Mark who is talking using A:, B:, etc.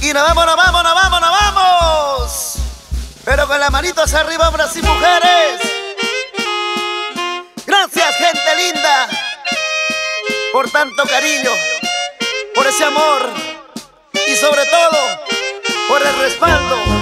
A: Y nos vamos, nos vamos, nos vamos, nos vamos. Pero con las manitos arriba, hombres y mujeres. Gracias, gente linda, por tanto cariño, por ese amor y sobre todo por el respaldo